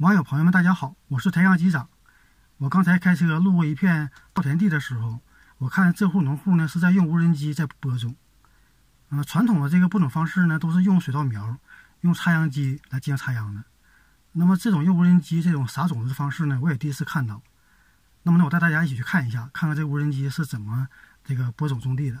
网友朋友们，大家好，我是台阳机长。我刚才开车路过一片稻田地的时候，我看这户农户呢是在用无人机在播种。呃，传统的这个播种方式呢，都是用水稻苗，用插秧机来进行插秧的。那么这种用无人机这种撒种子的方式呢，我也第一次看到。那么呢，我带大家一起去看一下，看看这无人机是怎么这个播种种地的。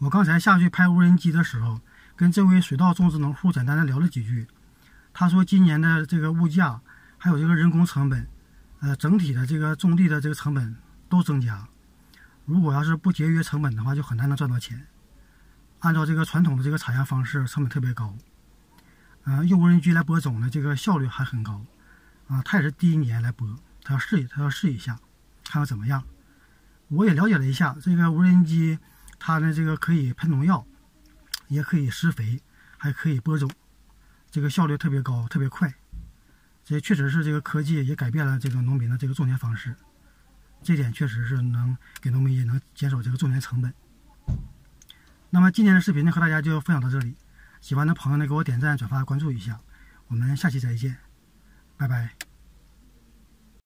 我刚才下去拍无人机的时候，跟这位水稻种植农户简单的聊了几句。他说，今年的这个物价，还有这个人工成本，呃，整体的这个种地的这个成本都增加。如果要是不节约成本的话，就很难能赚到钱。按照这个传统的这个采样方式，成本特别高。呃，用无人机来播种呢，这个效率还很高。啊，他也是第一年来播，他要试，他要试一下，看看怎么样。我也了解了一下这个无人机。它呢，这个可以喷农药，也可以施肥，还可以播种，这个效率特别高，特别快。这确实是这个科技也改变了这个农民的这个种田方式，这点确实是能给农民也能减少这个种田成本。那么今天的视频呢，和大家就分享到这里，喜欢的朋友呢，给我点赞、转发、关注一下，我们下期再见，拜拜。